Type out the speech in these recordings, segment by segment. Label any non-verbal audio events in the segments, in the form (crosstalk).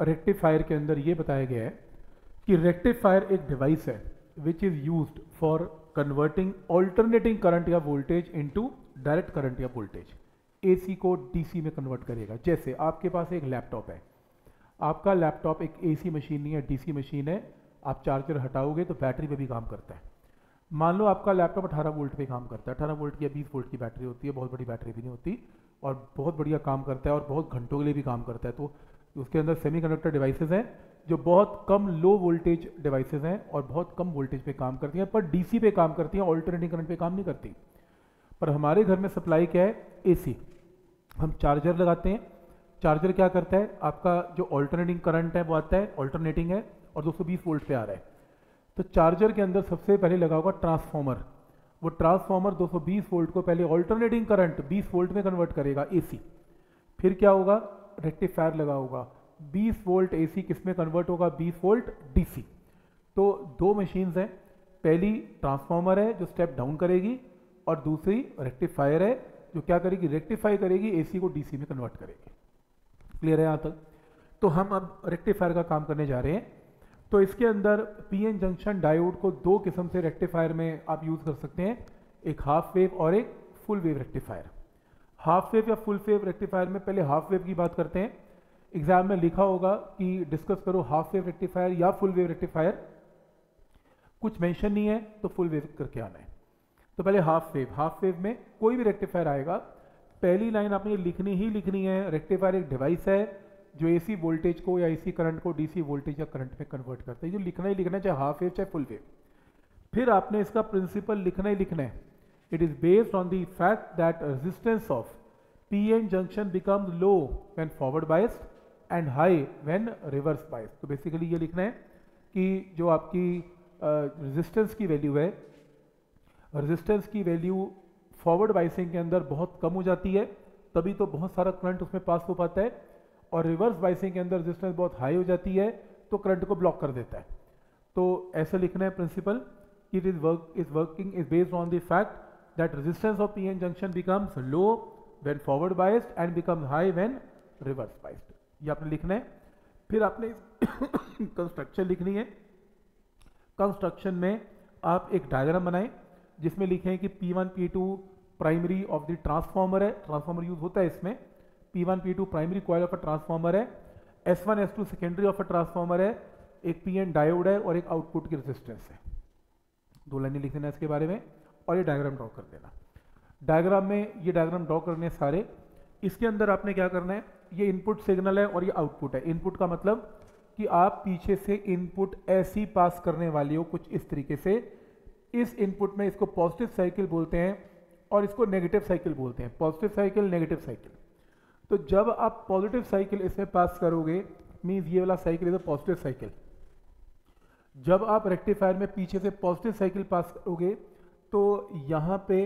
Rectifier के अंदर ये बताया गया है कि रेक्टिफायर एक डिवाइस है which is used for converting alternating current या वोल्टेज इनटू डायरेक्ट करंट या वोल्टेज एसी को डीसी में कन्वर्ट करेगा. जैसे आपके पास एक लैपटॉप है. आपका लैपटॉप एक एसी मशीन नहीं है डीसी मशीन है. आप चार्जर हटाओगे तो बैटरी पे भी काम करता है. मान लो आपका लैपटॉप 18 वोल्ट पे काम करता है. 18 वोल्ट की या 20 वोल्ट की बैटरी होती है, बहुत बड़ी बैटरी भी नहीं होती और बहुत बढ़िया काम करता है और बहुत घंटों के लिए भी काम करता है. तो उसके अंदर सेमी कंडक्टर डिवाइसेज हैं, जो बहुत कम लो वोल्टेज डिवाइसेज हैं और बहुत कम वोल्टेज पे काम करती हैं, पर डीसी पे काम करती हैं ऑल्टरनेटिंग करंट पे काम नहीं करती। पर हमारे घर में सप्लाई क्या है? एसी हम चार्जर लगाते हैं। चार्जर क्या करता है? आपका जो ऑल्टरनेटिंग करंट है, वो आता है ऑल्टरनेटिंग है और 220 वोल्ट पे आ रहा है। तो चार्जर के अंदर सबसे पहले लगा होगा ट्रांसफॉर्मर वो ट्रांसफॉर्मर 220 वोल्ट को पहले ऑल्टरनेटिंग करंट 20 वोल्ट में कन्वर्ट करेगा एसी फिर क्या होगा? रेक्टिफायर लगा होगा। 20 वोल्ट एसी किसमें कन्वर्ट होगा? 20 वोल्ट डीसी तो दो मशीन्स हैं। पहली ट्रांसफॉर्मर है, जो स्टेप डाउन करेगी, और दूसरी रेक्टिफायर है, जो क्या करेगी? रेक्टिफाई करेगी एसी को डीसी में कन्वर्ट करेगी। क्लियर है यहाँ तक? तो हम अब रेक्टिफायर का काम करने जा रहे हैं। तो इसके अंदर पीएन जंक्शन डायोड को दो किस्म से रेक्टिफायर में आप यूज़ कर सकते हैं। एक हाफ़ वेव और एक full wave rectifier half wave या फुल वेव रेक्टिफायर में पहले हाफ़ वेव की बात करते हैं। एग्ज़ाम में लिखा होगा कि डिस्कस करो हाफ़ वेव रेक्टिफायर या फुल वेव रेक्टिफायर कुछ मेंशन नहीं है तो फुल वेव करके आना है। तो पहले हाफ़ वेव हाफ़ वेव में कोई भी रेक्टिफायर आएगा, पहली लाइन आपने लिखनी ही लिखनी है। रेक्टिफायर एक डिवाइस है, जो एसी वोल्टेज को या एसी करंट को डीसी वोल्टेज या करंट में कन्वर्ट करता है। जो लिखना ही लिखना है, चाहे हाफ़ वेव चाहे फुल वेव फिर आपने इसका प्रिंसिपल लिखना ही लिखना है। It is based on that resistance of P N junction become low when forward biased and high when reverse biased तो बेसिकली ये लिखना है कि जो आपकी रेजिस्टेंस की वैल्यू है रेजिस्टेंस की वैल्यू फॉरवर्ड बाइसिंग के अंदर बहुत कम हो जाती है, तभी तो बहुत सारा करंट उसमें पास हो पाता है और रिवर्स बाइसिंग के अंदर रेजिस्टेंस बहुत हाई हो जाती है तो करंट को ब्लॉक कर देता है। तो ऐसे लिखना है principle it is work is working is based on the fact that resistance of PN junction becomes low when forward biased and becomes high when reverse biased ये आपने लिखना है। फिर आपने (coughs) कंस्ट्रक्शन लिखनी है। कंस्ट्रक्शन में आप एक डायग्राम बनाएँ, जिसमें लिखे कि P1 P2 primary of the transformer है। ट्रांसफॉर्मर यूज़ होता है इसमें। P1 P2 primary coil of a transformer है। S1 S2 secondary of a transformer है। एक PN डायोड है और एक आउटपुट की रेजिस्टेंस है। दो लाइनें लिख देना इसके बारे में और ये डायग्राम ड्रॉ कर देना। डायग्राम में ये डायग्राम ड्रॉ करने सारे। इसके अंदर आपने क्या करना है? ये इनपुट सिग्नल है और ये आउटपुट है। इनपुट का मतलब कि आप पीछे से इनपुट ऐसी पास करने वाली हो कुछ इस तरीके से। इस इनपुट में इसको पॉजिटिव साइकिल बोलते हैं और इसको नेगेटिव साइकिल बोलते हैं। पॉजिटिव साइकिल नेगेटिव साइकिल तो जब आप पॉजिटिव साइकिल इसमें पास करोगे मीन्स ये वाला cycle is a positive cycle जब आप रेक्टिफायर में पीछे से पॉजिटिव साइकिल पास करोगे तो यहाँ पे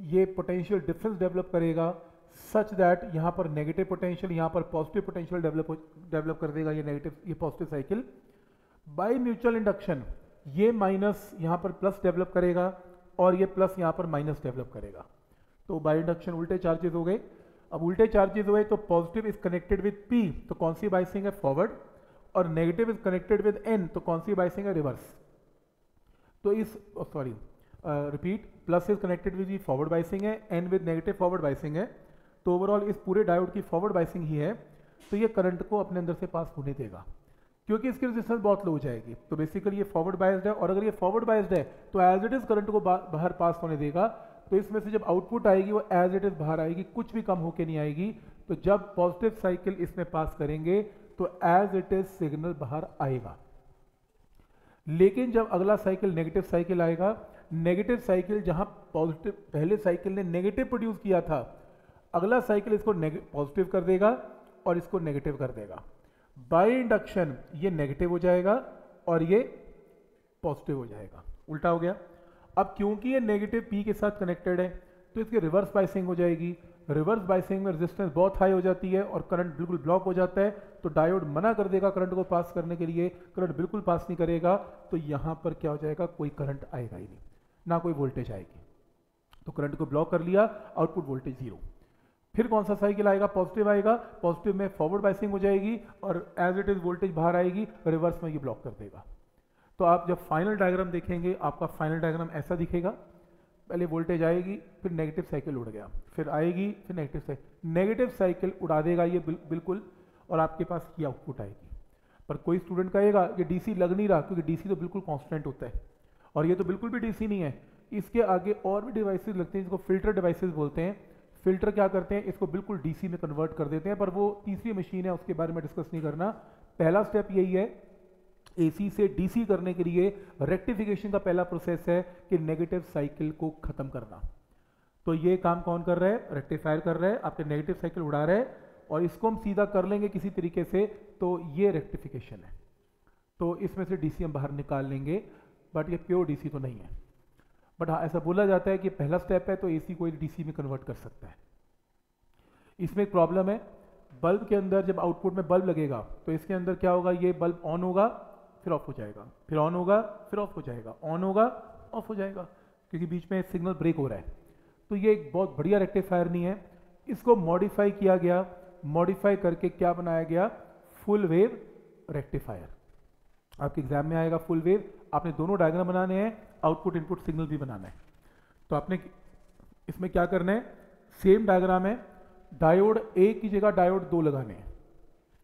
ये पोटेंशियल डिफरेंस डेवलप करेगा। सच दैट यहाँ पर नेगेटिव पोटेंशियल यहाँ पर पॉजिटिव पोटेंशियल डेवलप डेवलप कर देगा ये नेगेटिव ये positive cycle by mutual induction ये माइनस यहाँ पर प्लस डेवलप करेगा और ये प्लस यहाँ पर माइनस डेवलप करेगा. तो बाई इंडक्शन उल्टे चार्जेस हो गए. अब उल्टे चार्जेस हुए तो positive is connected with P तो कौन सी बाइसिंग है? फॉरवर्ड और negative is connected with N तो कौन सी बाइसिंग है? रिवर्स तो इस sorry repeat plus is connected with forward biasing है. N with negative forward biasing है. तो ओवरऑल इस पूरे डायोड की फॉरवर्ड बाइसिंग ही है तो ये करंट को अपने अंदर से पास होने देगा। क्योंकि इसकी रेजिस्टेंस बहुत लो हो जाएगी। तो बेसिकली ये फॉरवर्ड बायस्ड है और अगर ये फॉरवर्ड बायस्ड है तो एज इट इज़ करंट को बाहर पास होने देगा। तो इसमें से जब आउटपुट आएगी, वो एज इट इज़ बाहर आएगी, कुछ भी कम होके नहीं आएगी। तो जब पॉजिटिव साइकिल इसमें पास करेंगे तो एज इट इज़ सिग्नल बाहर आएगा। लेकिन जब अगला साइकिल नेगेटिव साइकिल आएगा नेगेटिव साइकिल जहाँ पॉजिटिव पहले साइकिल ने नेगेटिव प्रोड्यूस किया था अगला साइकिल इसको पॉजिटिव कर देगा और इसको नेगेटिव कर देगा। बाय इंडक्शन ये नेगेटिव हो जाएगा और ये पॉजिटिव हो जाएगा। उल्टा हो गया। अब क्योंकि ये नेगेटिव पी के साथ कनेक्टेड है तो इसकी रिवर्स बाइसिंग हो जाएगी। रिवर्स बाइसिंग में रेजिस्टेंस बहुत हाई हो जाती है और करंट बिल्कुल ब्लॉक हो जाता है तो डायोड मना कर देगा करंट को पास करने के लिए। करंट बिल्कुल पास नहीं करेगा तो यहाँ पर क्या हो जाएगा? कोई करंट आएगा ही नहीं। ना कोई वोल्टेज आएगी। तो करंट को ब्लॉक कर लिया आउटपुट वोल्टेज ज़ीरो फिर कौन सा साइकिल आएगा पॉजिटिव आएगा। पॉजिटिव में फॉरवर्ड बाइसिंग हो जाएगी और एज इट इज़ वोल्टेज बाहर आएगी रिवर्स में ये ब्लॉक कर देगा। तो आप जब फाइनल डायग्राम देखेंगे आपका फाइनल डायग्राम ऐसा दिखेगा। पहले वोल्टेज आएगी फिर नेगेटिव साइकिल उड़ गया। फिर आएगी फिर नेगेटिव साइकिल नेगेटिव साइकिल उड़ा देगा ये बिल, बिल्कुल और आपके पास ये आउटपुट आएगी। पर कोई स्टूडेंट कहेगा कि डीसी लग नहीं रहा क्योंकि डीसी तो बिल्कुल कांस्टेंट होता है। और ये तो बिल्कुल भी डीसी नहीं है। इसके आगे और भी डिवाइसेस लगते हैं जिसको फ़िल्टर डिवाइसेस बोलते हैं। फ़िल्टर क्या करते हैं, इसको बिल्कुल डीसी में कन्वर्ट कर देते हैं, पर वो तीसरी मशीन है, उसके बारे में डिस्कस नहीं करना। पहला स्टेप यही है एसी से डीसी करने के लिए रेक्टिफिकेशन का पहला प्रोसेस है कि नेगेटिव साइकिल को खत्म करना। तो ये काम कौन कर रहा है? रेक्टिफायर कर रहा है, आपके नेगेटिव साइकिल उड़ा रहे और इसको हम सीधा कर लेंगे किसी तरीके से तो ये रेक्टिफिकेशन है। तो इसमें से डीसी हम बाहर निकाल लेंगे बट ये प्योर डीसी तो नहीं है। बट हाँ ऐसा बोला जाता है कि पहला स्टेप है तो एसी को एक डीसी में कन्वर्ट कर सकता है। इसमें एक प्रॉब्लम है बल्ब के अंदर जब आउटपुट में बल्ब लगेगा तो इसके अंदर क्या होगा? ये बल्ब ऑन होगा, फिर ऑफ़ हो जाएगा। फिर ऑन होगा, फिर ऑफ़ हो जाएगा। ऑन होगा ऑफ़ हो जाएगा। क्योंकि बीच में सिग्नल ब्रेक हो रहा है। तो ये एक बहुत बढ़िया रेक्टिफायर नहीं है। इसको मॉडिफाई किया गया। मॉडिफाई करके क्या बनाया गया? फुल वेव रेक्टिफायर आपके एग्ज़ाम में आएगा फुल वेव आपने दोनों डायग्राम बनाने हैं। आउटपुट इनपुट सिग्नल भी बनाना है। तो आपने इसमें क्या करना है? सेम डायग्राम है, डायोड एक की जगह डायोड दो लगाने हैं।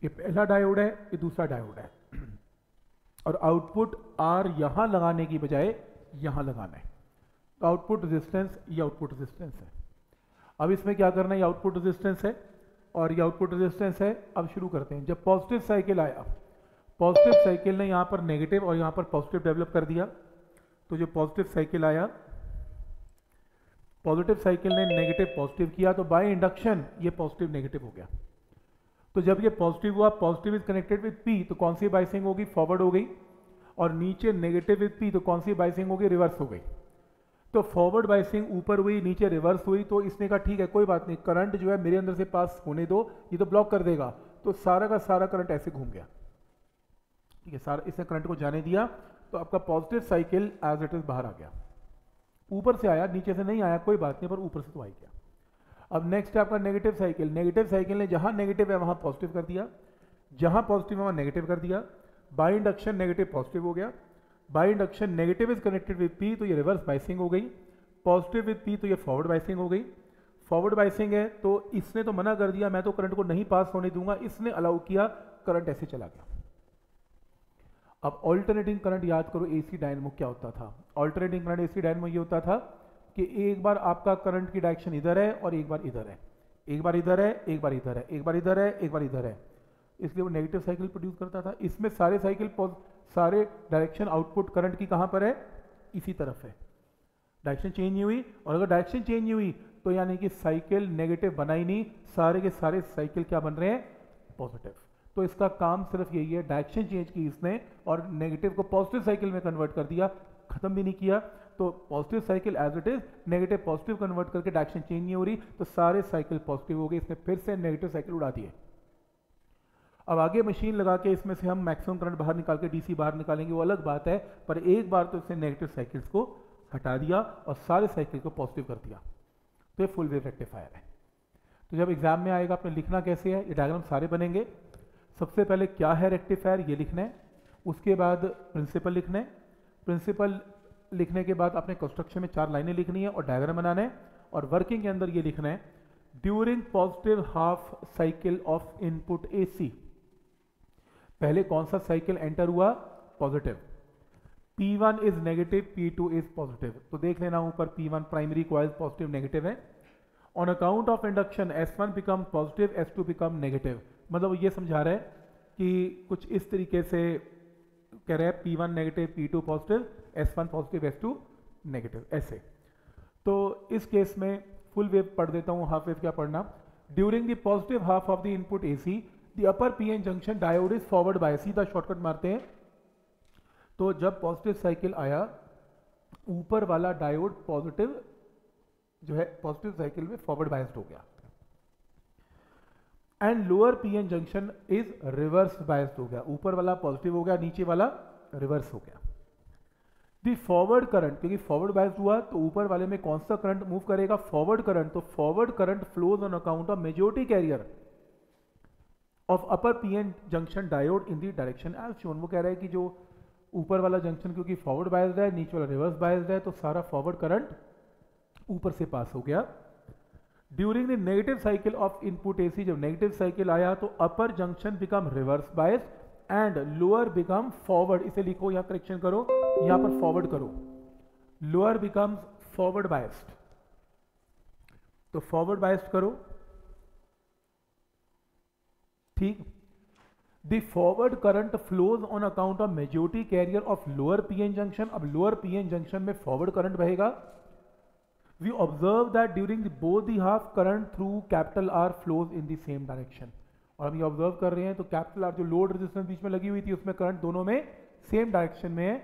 ये पहला डायोड है, ये दूसरा डायोड है। (clears throat) और आउटपुट आर यहाँ लगाने की बजाय यहाँ लगाना है। तो आउटपुट रेजिस्टेंस ये आउटपुट रेजिस्टेंस है। अब इसमें क्या करना है? ये आउटपुट रेजिस्टेंस है और ये आउटपुट रेजिस्टेंस है। अब शुरू करते हैं। जब पॉजिटिव साइकिल आया पॉजिटिव साइकिल ने यहाँ पर नेगेटिव और यहाँ पर पॉजिटिव डेवलप कर दिया। तो जो पॉजिटिव साइकिल आया पॉजिटिव साइकिल ने नेगेटिव पॉजिटिव किया तो बाय इंडक्शन ये पॉजिटिव नेगेटिव हो गया। तो जब ये पॉजिटिव हुआ positive is connected with P तो कौन सी बाइसिंग होगी? फॉरवर्ड हो गई। और नीचे नेगेटिव विद पी तो कौन सी बाइसिंग होगी? रिवर्स हो गई। तो फॉरवर्ड बाइसिंग ऊपर हुई, नीचे रिवर्स हुई तो इसने कहा, ठीक है, कोई बात नहीं करंट जो है मेरे अंदर से पास होने दो, ये तो ब्लॉक कर देगा। तो सारा का सारा करंट ऐसे घूम गया। ठीक है, सारा, इसने करंट को जाने दिया। तो आपका positive cycle as it is बाहर आ गया। ऊपर से आया, नीचे से नहीं आया, कोई बात नहीं, पर ऊपर से तो आई गया। अब नेक्स्ट है आपका नेगेटिव साइकिल नेगेटिव साइकिल ने जहाँ नेगेटिव है, वहाँ पॉजिटिव कर दिया। जहाँ पॉजिटिव है, वहाँ नेगेटिव कर दिया। बाई इंडक्शन नेगेटिव पॉजिटिव हो गया। By induction negative is connected with P तो ये रिवर्स बाइसिंग हो गई। पॉजिटिव विद पी तो ये फॉरवर्ड बाइसिंग हो गई। फॉरवर्ड बाइसिंग है तो इसने तो मना कर दिया, मैं तो करंट को नहीं पास होने दूँगा, इसने अलाउ किया करंट ऐसे चला गया। अब ऑल्टरनेटिंग करंट याद करो एसी डायनमो क्या होता था? ऑल्टरनेटिंग करंट एसी डायनमो ये होता था कि एक बार आपका करंट की डायरेक्शन इधर है और एक बार इधर है। एक बार इधर है, एक बार इधर है, एक बार इधर है, एक बार इधर है। इसलिए वो नेगेटिव साइकिल प्रोड्यूस करता था। इसमें सारे साइकिल सारे डायरेक्शन आउटपुट करंट की कहाँ पर है? इसी तरफ़ है। डायरेक्शन चेंज नहीं हुई और अगर डायरेक्शन चेंज नहीं हुई तो यानी कि साइकिल नेगेटिव बना ही नहीं। सारे के सारे साइकिल क्या बन रहे हैं? पॉजिटिव तो इसका काम सिर्फ़ यही है डायरेक्शन चेंज की इसने और नेगेटिव को पॉजिटिव साइकिल में कन्वर्ट कर दिया, खत्म भी नहीं किया। तो positive cycle as it is negative positive convert करके डायरेक्शन चेंज नहीं हो रही तो सारे साइकिल पॉजिटिव हो गए। इसने फिर से नेगेटिव साइकिल उड़ा दिए। अब आगे मशीन लगा के इसमें से हम मैक्सिमम करंट बाहर निकाल के डीसी बाहर निकालेंगे, वो अलग बात है, पर एक बार तो इसने नेगेटिव साइकिल्स को हटा दिया और सारे साइकिल को पॉजिटिव कर दिया। तो ये फुल वेव रेक्टिफायर है। तो जब एग्ज़ाम में आएगा, आपने लिखना कैसे है, ये डायग्राम सारे बनेंगे। सबसे पहले क्या है रेक्टिफायर ये लिखना। है उसके बाद प्रिंसिपल लिखना। है प्रिंसिपल लिखने के बाद आपने कंस्ट्रक्शन में चार लाइनें लिखनी है और डायग्राम बनाना। है और वर्किंग के अंदर ये लिखना। है during positive half cycle of input AC पहले कौन सा साइकिल एंटर हुआ? Positive P1 is negative P2 is positive तो देख लेना ऊपर P1 primary coil positive negative है। On account of induction S1 become positive S2 become negative मतलब ये समझा रहा है कि कुछ इस तरीके से कह रहे हैं P one negative P two positive S one positive S2 negative ऐसे। तो इस केस में फुल वेव पढ़ देता हूँ हाफ़ वेव क्या पढ़ना? During the positive half of the input A C the upper P N junction diode is forward by सीधा शॉर्टकट मारते हैं। तो जब पॉजिटिव साइकिल आया, ऊपर वाला डायोड पॉजिटिव जो है पॉजिटिव साइकिल में फॉरवर्ड बायस्ड हो गया। And lower PN junction is reverse biased हो गया। ऊपर वाला पॉजिटिव हो गया, नीचे वाला रिवर्स हो गया। दी फॉरवर्ड करंट क्योंकि फॉरवर्ड बायस हुआ तो ऊपर वाले में कौन सा करंट मूव करेगा? फॉरवर्ड करंट तो forward current flows on account of majority carrier of upper P N junction diode in the direction as shown वो कह रहा है कि जो ऊपर वाला जंक्शन क्योंकि फॉरवर्ड बायस्ड है, नीचे वाला रिवर्स बायस्ड है तो सारा फॉरवर्ड करंट ऊपर से पास हो गया। During the negative cycle of input AC जब नेगेटिव साइकिल आया तो upper junction become reverse bias and lower become forward इसे लिखो, यहाँ करेक्शन करो, यहाँ पर फॉरवर्ड करो। लोअर बिकम्स फॉरवर्ड बायस्ड तो फॉरवर्ड बायस्ड करो। ठीक? The forward current flows on account of majority carrier of lower PN junction अब लोअर पीएन जंक्शन में फॉरवर्ड करंट बहेगा। We observe that during both the half current through capital R flows in the same direction और हम ये observe कर रहे हैं तो कैपिटल आर जो लोड रेजिस्टेंस बीच में लगी हुई थी, उसमें करंट दोनों में सेम डायरेक्शन में है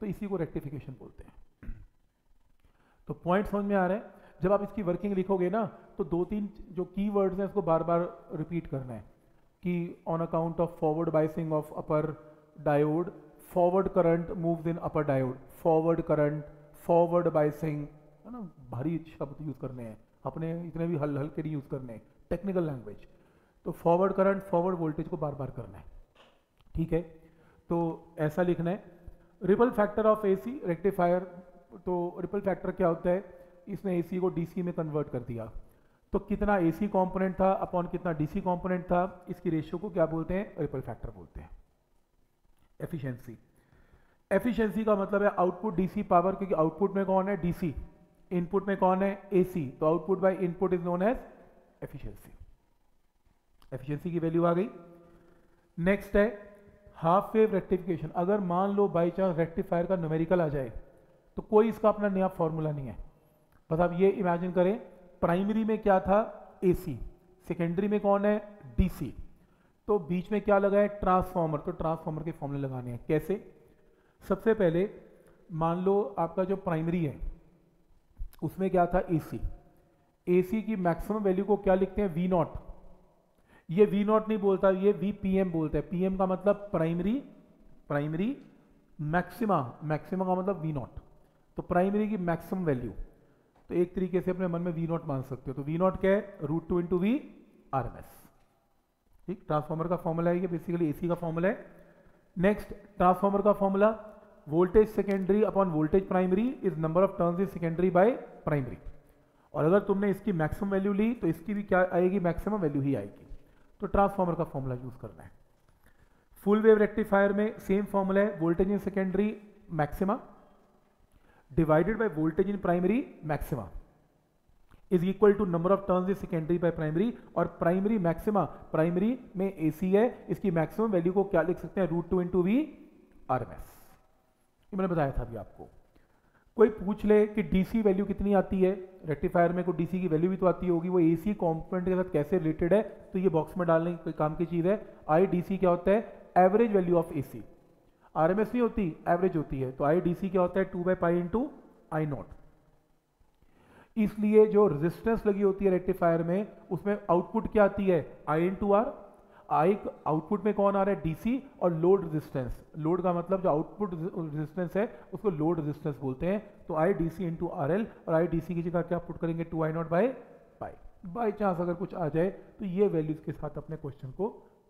तो इसी को रेक्टिफिकेशन बोलते हैं। तो पॉइंट समझ में आ रहा है? जब आप इसकी वर्किंग लिखोगे ना तो दो तीन जो की वर्ड्स हैं, उसको बार बार रिपीट करना है। कि on account of forward biasing of upper diode forward current moves in upper diode forward current forward biasing है ना भारी शब्द यूज़ करने हैं। अपने इतने भी हल हल्के नहीं यूज़ करने हैं। टेक्निकल लैंग्वेज तो फॉरवर्ड करंट फॉरवर्ड वोल्टेज को बार बार करना है। ठीक है? तो ऐसा लिखना है। Ripple factor of AC rectifier तो रिपल फैक्टर क्या होता है? इसने एसी को डीसी में कन्वर्ट कर दिया। तो कितना एसी कंपोनेंट था अपॉन कितना डीसी कंपोनेंट था? इसकी रेशियो को क्या बोलते हैं? रिपल फैक्टर बोलते हैं। एफिशिएंसी एफिशिएंसी का मतलब है आउटपुट डीसी पावर क्योंकि आउटपुट में कौन है? डीसी इनपुट में कौन है? एसी तो output by input is known as efficiency efficiency की वैल्यू आ गई। नेक्स्ट है हाफ़ वेव रेक्टिफिकेशन अगर मान लो बाई चांस रेक्टिफायर का न्यूमेरिकल आ जाए तो कोई इसका अपना नया फॉर्मूला नहीं है। बस आप ये इमेजिन करें प्राइमरी में क्या था? एसी सेकेंडरी में कौन है? डीसी तो बीच में क्या लगा है ट्रांसफॉर्मर तो ट्रांसफॉर्मर के फॉर्मूले लगाने हैं। कैसे? सबसे पहले, मान लो आपका जो प्राइमरी है उसमें क्या था? एसी एसी की मैक्सिमम वैल्यू को क्या लिखते हैं? वी नॉट ये वी नॉट नहीं बोलता, ये वी पी एम बोलता है। पी एम का मतलब प्राइमरी प्राइमरी मैक्सिमा मैक्सिमा का मतलब वी नॉट तो प्राइमरी की मैक्सिमम वैल्यू तो एक तरीके से अपने मन में वी नॉट मान सकते हो। तो वी नॉट क्या है? Root two into V R M S ठीक? ट्रांसफॉर्मर का फॉर्मूला है ये बेसिकली एसी का फॉर्मूला है। नेक्स्ट ट्रांसफॉर्मर का formula voltage secondary upon voltage primary is number of turns is secondary by primary और अगर तुमने इसकी मैक्सिमम वैल्यू ली तो इसकी भी क्या आएगी? मैक्सिमम वैल्यू ही आएगी। तो ट्रांसफॉर्मर का फॉर्मूला यूज़ करना है। फुल वेव रेक्टिफायर में सेम फॉर्मूला है voltage in secondary maxima divided by voltage in primary maxima is equal to number of turns in secondary by primary और प्राइमरी मैक्सिमा प्राइमरी में AC है, इसकी maximum value को क्या लिख सकते हैं? Root two into V R M S मैंने बताया था अभी आपको। कोई पूछ ले कि डीसी वैल्यू कितनी आती है? रेक्टिफायर में कोई डीसी की वैल्यू भी तो आती होगी, वो एसी कंपोनेंट के साथ कैसे रिलेटेड है तो ये बॉक्स में डालने की कोई काम की चीज़ है। आई डीसी क्या होता है? Average value of AC RMS नहीं होती एवरेज होती है। तो आई डीसी क्या होता है? Two by pi into I nought इसलिए जो रेजिस्टेंस लगी होती है रेक्टिफायर में, उसमें आउटपुट क्या आती है? I into R I output में कौन आ रहा है? डीसी और लोड रेजिस्टेंस। लोड का मतलब जो आउटपुट रेजिस्टेंस है, उसको लोड रेजिस्टेंस बोलते हैं। तो I D C into R L और आई डी सी की जगह क्या पुट करेंगे? Two I nought by by by chance अगर कुछ आ जाए तो ये वैल्यूज़ के साथ अपने क्वेश्चन को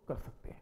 कर सकते हैं।